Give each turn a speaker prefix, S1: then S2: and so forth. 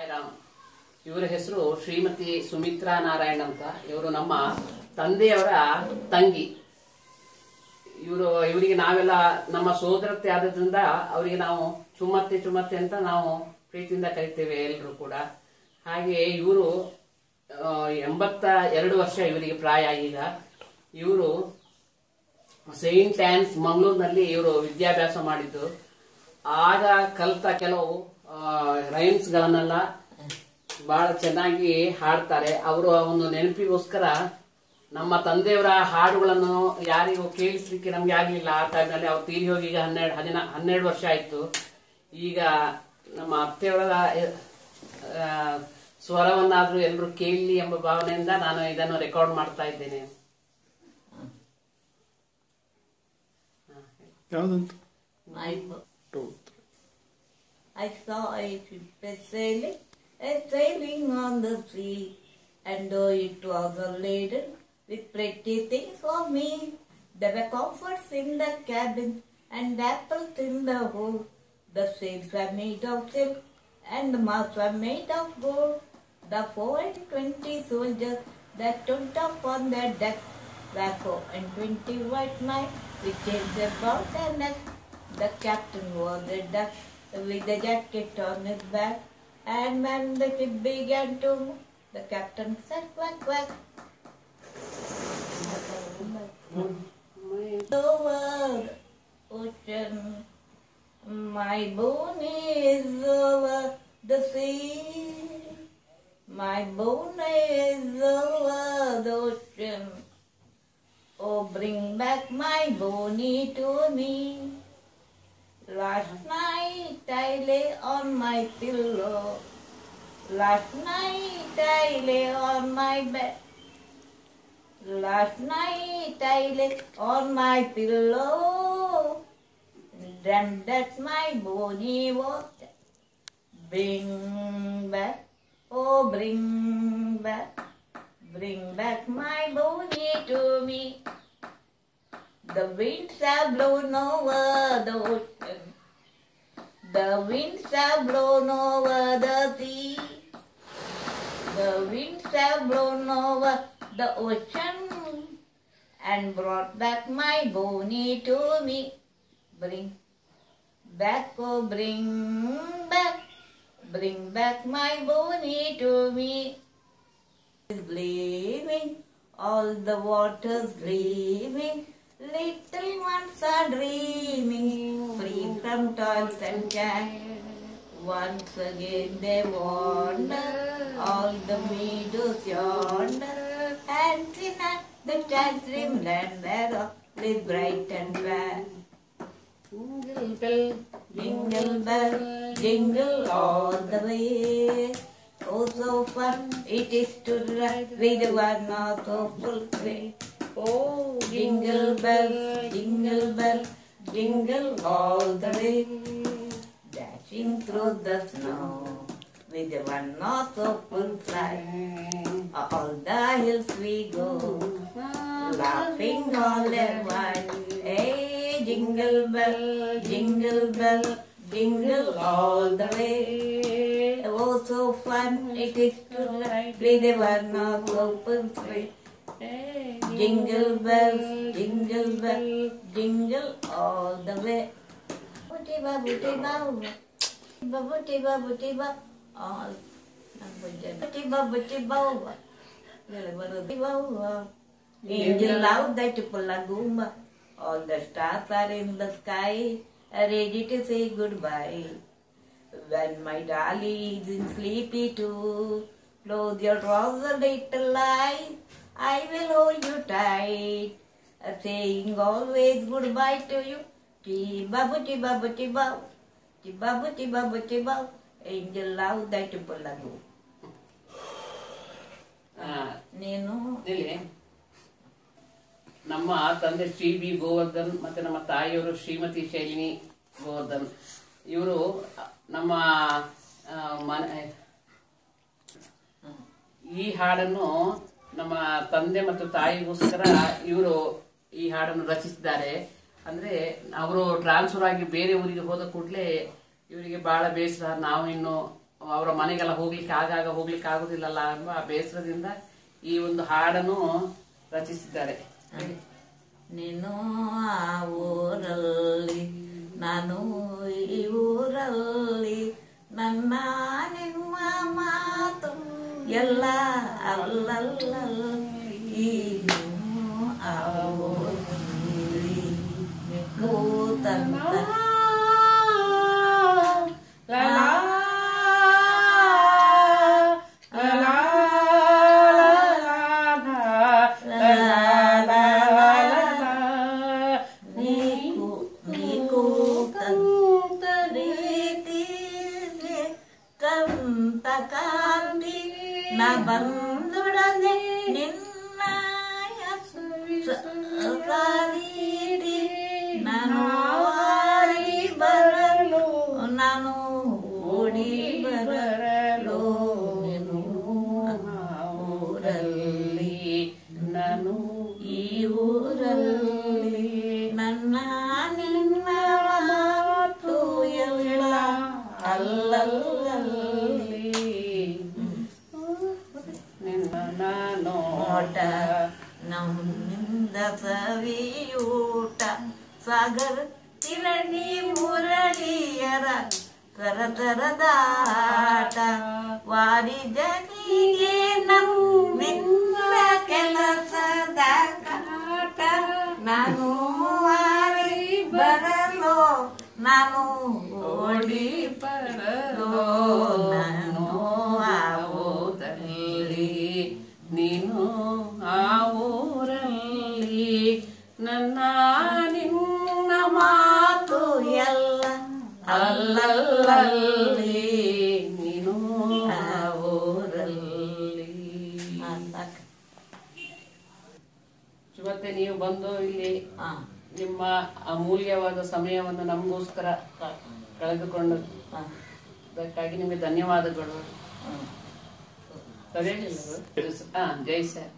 S1: ಸಾಯಿರಾಮ್ ಇವರ ಹೆಸರು ಶ್ರೀಮತಿ ಸುಮಿತ್ರಾ ನಾರಾಯಣ್ ಅಂತ. ಇವರು ನಮ್ಮ ತಂದೆಯವರ ತಂಗಿ. ಇವರು, ಇವರಿಗೆ ನಾವೆಲ್ಲ ನಮ್ಮ ಸೋದರತೆ ಆದ್ರಿಂದ ಅವರಿಗೆ ನಾವು ಚುಮ್ಮತ್ತೆ ಚುಮ್ಮತ್ತೆ ಅಂತ ನಾವು ಪ್ರೀತಿಯಿಂದ ಕರಿತೇವೆ ಎಲ್ಲರೂ ಕೂಡ. ಹಾಗೆ ಇವರು ಎಂಬತ್ತ ಎರಡು ವರ್ಷ ಇವರಿಗೆ ಪ್ರಾಯ ಈಗ. ಇವರು ಸೈಂಟ್ ಆನ್ಸ್ ಮಂಗಳೂರಿನಲ್ಲಿ ಇವರು ವಿದ್ಯಾಭ್ಯಾಸ ಮಾಡಿದ್ದು. ಆಗ ಕಲಿತ ಕೆಲವು ರೈಮ್ಸ್ ಗಳನ್ನೆಲ್ಲ ಬಹಳ ಚೆನ್ನಾಗಿ ಹಾಡ್ತಾರೆ. ಅವರು ಒಂದು ನೆನಪಿಗೋಸ್ಕರ ನಮ್ಮ ತಂದೆಯವರ ಹಾಡುಗಳನ್ನು ಯಾರಿಗೂ ಕೇಳಿಸ್ಲಿಕ್ಕೆ ನಮ್ಗೆ ಆಗ್ಲಿಲ್ಲ. ಆ ಟೈಮ್ನಲ್ಲಿ ಅವ್ರು ತೀರಿ ಹೋಗಿ ಈಗ ಹನ್ನೆರಡು ಹದಿನ ಹನ್ನೆರಡು ವರ್ಷ ಆಯ್ತು. ಈಗ ನಮ್ಮ ಅತ್ತೆಯವರ ಸ್ವರವನ್ನಾದ್ರೂ ಎಲ್ಲರೂ ಕೇಳಲಿ ಎಂಬ ಭಾವನೆಯಿಂದ ನಾನು ಇದನ್ನು ರೆಕಾರ್ಡ್ ಮಾಡ್ತಾ ಇದ್ದೇನೆ.
S2: ಯಾವ್ದಂತ?
S3: I saw a ship sailing, a sailing on the sea, and though it was a laden with pretty things for me, there were comforts in the cabin and apples in the hold. The sails were made of silk and the masts were made of gold. The four and twenty soldiers that took up on their decks were four and twenty white knights with chains about their necks. The captain was the duck with the jacket on his back, and when the ship began to move, the captain said quack quack. The ocean, my bone is over the sea. My bone is over the ocean. Oh, bring back my Bonnie to me. Last night I lay on my pillow. Last night I lay on my bed. Last night I lay on my pillow. Dreamt that my Bonnie was. Bring back, oh bring back, bring back my Bonnie to me. The winds have blown over the ocean. The winds have blown over the sea. The winds have blown over the ocean and brought back my Bonnie to me. Bring back, oh, bring back, bring back my Bonnie to me. Is gleaming, all the waters gleaming. Little ones are dreaming, free from toils and care. Once again they wander, all the meadows yonder, and in the child's dreamland thereof live bright and fair.
S1: Jingle bell,
S3: Jingle bell, jingle all the way. Oh, so fun it is to ride with one horse full way. Oh, jingle bell, jingle bell, jingle all the way. Dashing through the snow with one horse full fly. All the hills we go, laughing all the while. Hey, jingle bell, jingle bell, jingle all the way. Oh, so fun it is to ride with one horse open Jingle bells, jingle bells, jingle all the way. Booty ba, booty ba, booty ba, booty ba, all. Booty ba, booty ba. Booty ba. Angel out that Pulaguma. All the stars are in the sky, ready to say goodbye. When my darling is in sleepy too, close your a little eyes. I will hold you tight, uh, saying always goodbye to you. Tibabu, tibabu, tibabu, tibabu, tibabu, tibabu. Angel love that Pulagu.
S1: ಆ,
S3: ನೀನು
S1: ಇಲ್ಲಿ ನಮ್ಮ ತಂದೆ Shri B Govardhan ಮತ್ತೆ ನಮ್ಮ ತಾಯಿಯವರು ಶ್ರೀಮತಿ ಶೈಲಿನಿ ಗೋವರ್ಧನ್ ಇವರು ನಮ್ಮ ಆ, ಮನೆ ಈ ಹಾಡನ್ನು ನಮ್ಮ ತಂದೆ ಮತ್ತು ತಾಯಿಗೋಸ್ಕರ ಇವರು ಈ ಹಾಡನ್ನು ರಚಿಸಿದ್ದಾರೆ. ಅಂದ್ರೆ ಅವರು ಟ್ರಾನ್ಸ್ಫರ್ ಆಗಿ ಬೇರೆ ಊರಿಗೆ ಹೋದ ಕೂಡಲೇ ಇವರಿಗೆ ಬಹಳ ಬೇಸರ. ನಾವು ಇನ್ನು ಅವರ ಮನೆಗೆಲ್ಲ ಹೋಗ್ಲಿಕ್ಕೆ ಆಗಾಗ ಹೋಗ್ಲಿಕ್ಕೆ ಆಗುದಿಲ್ಲಲ್ಲ ಎಂಬ ಬೇಸರದಿಂದ ಈ ಒಂದು ಹಾಡನ್ನು ರಚಿಸಿದ್ದಾರೆ.
S3: ನೀನು ಆ ಊರಲ್ಲಿ, ನಾನು ಈ ಊರಲ್ಲಿ, ನನ್ನ ನಿಮ್ಮ ಮಾತು yalla alal Takkan ನ ಬಂದೊಡನೆ ನಿನ್ನ ಕಾಲೀರಿ ಕರತರದಾಟ ವಾರಿ ಜನಿಗೆ ನಮ್ಮಿಂದ ಕೆಲಸದ ಕಾಟ. ನಾನು ವಾರಿ ಬರಲು, ನಾನು ಓಡಿ ಬರಲು, ನಾನು ಆವೋದಲ್ಲಿ
S1: ನೀನು ಆ ನನ್ನ ನಿನ್ನ ಮಾತು
S3: ಎಲ್ಲ
S1: ಅಲ್ಲಲ್ಲಿ ನೀನು ಆ ಊರಲ್ಲಿ ಇವತ್ತೆ ನೀವು ಬಂದು ಇಲ್ಲಿ
S3: ಹಾ.
S1: ನಿಮ್ಮ ಅಮೂಲ್ಯವಾದ ಸಮಯವನ್ನು ನಮಗೋಸ್ಕರ ಕಳೆದುಕೊಂಡು
S3: ಹಾ.
S1: ಅದಕ್ಕಾಗಿ ನಿಮಗೆ ಧನ್ಯವಾದಗಳು. ಹಾ ಜೈ ಸರ್.